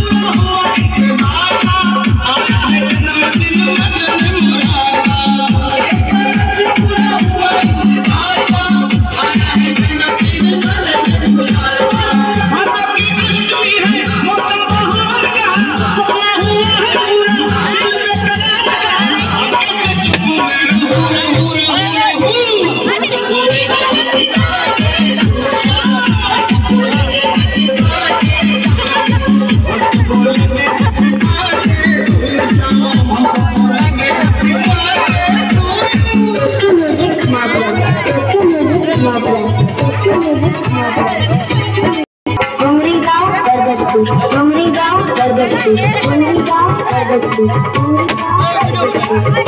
Thank you. डोंगरी गाँव करगसपुर डोंगरी गाँव करगसपुर डोंगरी गाँव करगसपुर डोंगरी गाँव करगसपुर